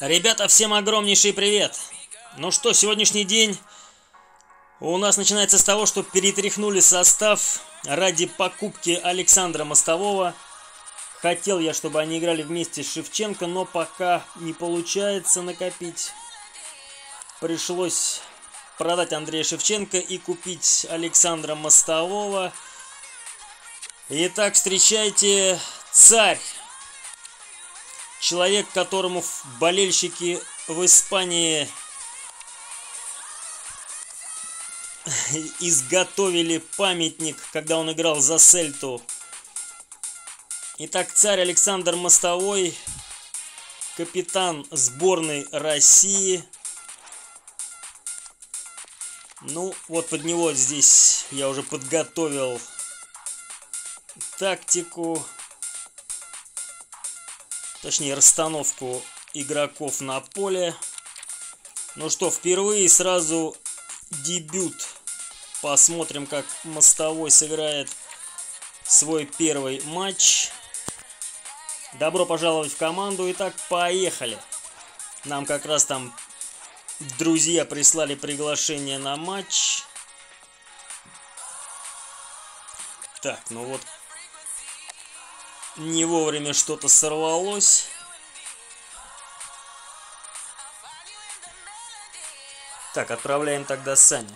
Ребята, всем огромнейший привет! Ну что, сегодняшний день у нас начинается с того, что перетряхнули состав ради покупки Александра Мостового. Хотел я, чтобы они играли вместе с Шевченко, но пока не получается накопить. Пришлось продать Андрея Шевченко и купить Александра Мостового. Итак, встречайте царь человек, которому болельщики в Испании изготовили памятник, когда он играл за Сельту. Итак, царь Александр Мостовой, капитан сборной России. Ну, вот под него здесь я уже подготовил тактику точнее расстановку игроков на поле. Ну что, впервые сразу дебют. Посмотрим, как Мостовой сыграет свой первый матч. Добро пожаловать в команду. Итак, поехали. Нам как раз там друзья прислали приглашение на матч. Так, ну вот не вовремя что-то сорвалось. Так, отправляем тогда Саня.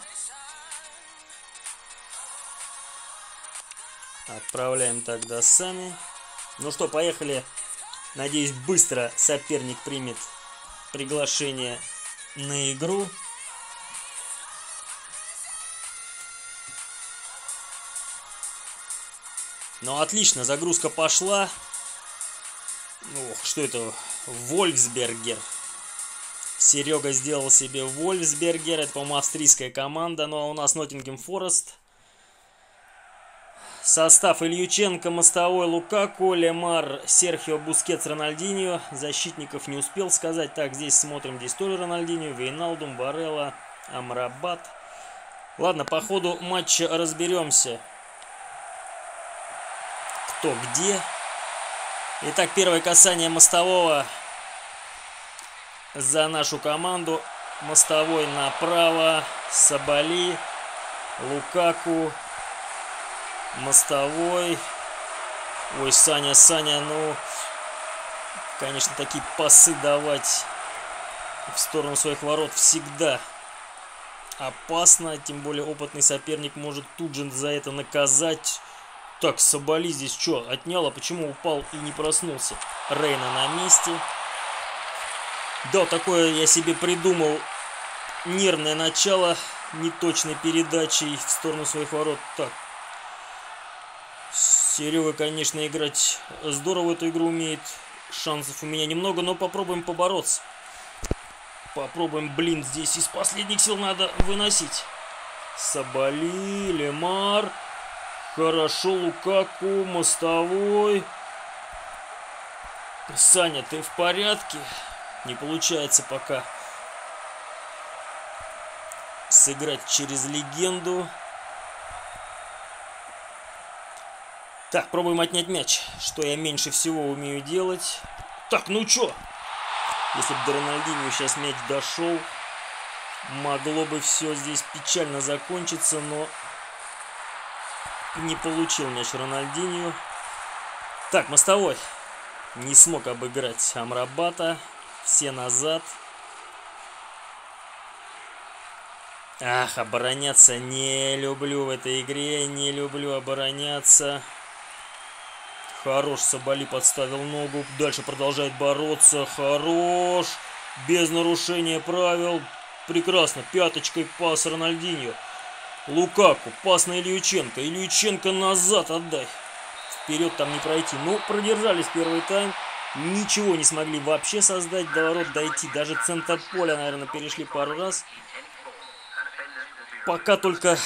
Отправляем тогда сами. Ну что, поехали. Надеюсь, быстро соперник примет приглашение на игру. Ну, отлично, загрузка пошла. Ох, что это? Вольфсбергер. Серега сделал себе Вольфсбергер. Это, по-моему, австрийская команда. Ну, а у нас Ноттингем Форест. Состав Ильюченко, Мостовой, Лукаку, Лемар, Серхио, Бускетс, Рональдиньо. Защитников не успел сказать. Так, здесь смотрим. Здесь тоже Рональдиньо, Вейналдум, Барелла, Амрабат. Ладно, по ходу матча разберемся кто где. Итак, первое касание мостового за нашу команду. Мостовой направо. Сабали. Лукаку. Мостовой. Ой, Саня, Саня, ну... Конечно, такие пасы давать в сторону своих ворот всегда опасно. Тем более опытный соперник может тут же за это наказать. Так, Соболи здесь что, отнял, а почему упал и не проснулся? Рейна на месте. Да, такое я себе придумал нервное начало неточной передачей в сторону своих ворот. Так. Серега, конечно, играть здорово эту игру умеет. Шансов у меня немного, но попробуем побороться. Попробуем, блин, здесь из последних сил надо выносить. Соболи, Лемар. Хорошо, Лукаку, мостовой. Саня, ты в порядке? Не получается пока сыграть через легенду. Так, пробуем отнять мяч, что я меньше всего умею делать. Так, ну чё? Если бы до Рональдинho сейчас мяч дошел, могло бы все здесь печально закончиться, но не получил мяч Рональдинью. Так, мостовой. Не смог обыграть Амрабата. Все назад. Ах, обороняться не люблю в этой игре. Не люблю обороняться. Хорош, Соболи подставил ногу. Дальше продолжает бороться. Хорош. Без нарушения правил. Прекрасно. Пяточкой пас Рональдинью. Лукаку, пас на Ильюченко. Ильюченко назад отдай. Вперед там не пройти. Ну, продержались первый тайм. Ничего не смогли вообще создать, до ворот дойти. Даже центр поля, наверное, перешли пару раз. Пока только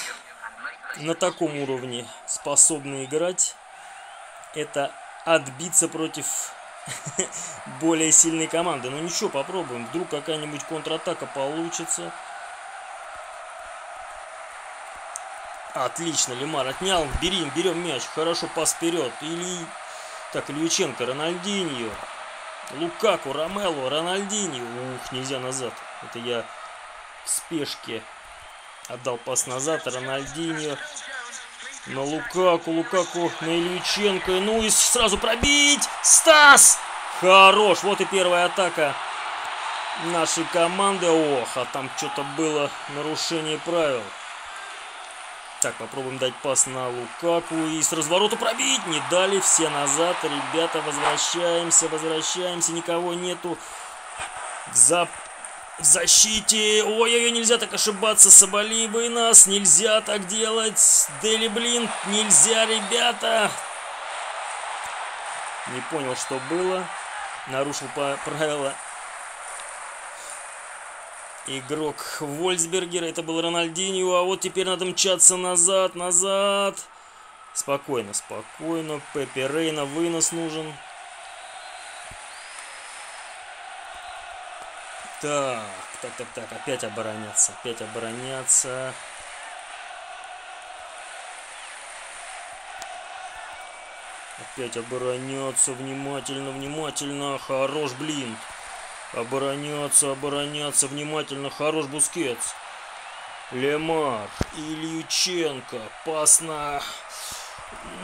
на таком уровне способны играть. Это отбиться против более сильной команды. Но ничего, попробуем. Вдруг какая-нибудь контратака получится. Отлично, Лимар отнял. Берем, берем мяч. Хорошо, пас вперед. Или... Так, Ильюченко, Рональдиньо. Лукаку, Ромело, Рональдини. Ух, нельзя назад. Это я в спешке отдал пас назад. Рональдини на Лукаку, Лукаку на Ильиченко. Ну и сразу пробить. Стас! Хорош. Вот и первая атака нашей команды. Ох, а там что-то было нарушение правил. Так, попробуем дать пас на Лукаку. И с разворота пробить. Не дали. Все назад. Ребята, возвращаемся, возвращаемся. Никого нету. За... В защите. Ой-ой-ой, нельзя так ошибаться. Соболи бы нас. Нельзя так делать. Дели, блин. Нельзя, ребята. Не понял, что было. Нарушил правила Игрок Вольсбергера, это был Рональдинho, а вот теперь надо мчаться назад, назад. Спокойно, спокойно. Пепе Рейна, вынос нужен. Так, так, так, так, опять обороняться, опять обороняться. Опять обороняться, внимательно, внимательно. Хорош, блин. Обороняться, обороняться. Внимательно. Хорош Бускетс. Лемар. Ильюченко. Пас на...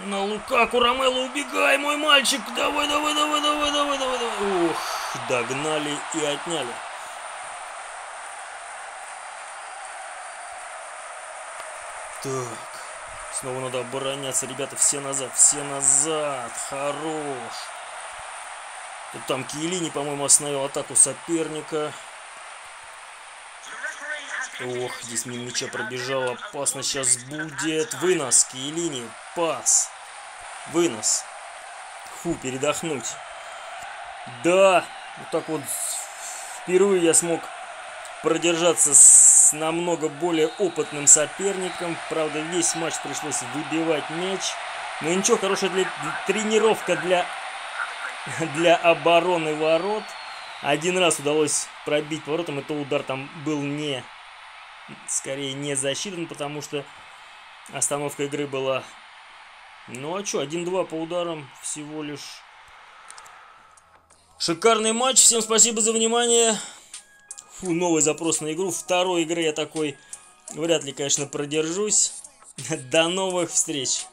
На Лукаку. Ромело, убегай, мой мальчик. Давай, давай, давай, давай, давай, давай, давай. Ух, догнали и отняли. Так. Снова надо обороняться, ребята. Все назад, все назад. Хорош. Тут там Киелини, по-моему, остановил атаку соперника. Ох, здесь мимо мяча пробежал. Опасно сейчас будет. Вынос. Киелини. Пас. Вынос. Фу, передохнуть. Да. Вот так вот впервые я смог продержаться с намного более опытным соперником. Правда, весь матч пришлось выбивать мяч. Но ничего, хорошая для... тренировка для для обороны ворот. Один раз удалось пробить воротом. Это удар там был не, скорее не засчитан, потому что остановка игры была... Ну а что, 1-2 по ударам всего лишь. Шикарный матч. Всем спасибо за внимание. Фу, новый запрос на игру. Второй игры я такой вряд ли, конечно, продержусь. До новых встреч.